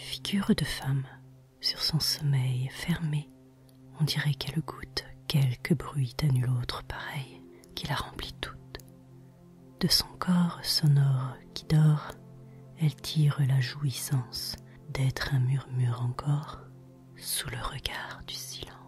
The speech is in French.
Figure de femme, sur son sommeil fermé, on dirait qu'elle goûte quelque bruit à nul autre pareil qui la remplit toute. De son corps sonore qui dort, elle tire la jouissance d'être un murmure encore sous le regard du silence.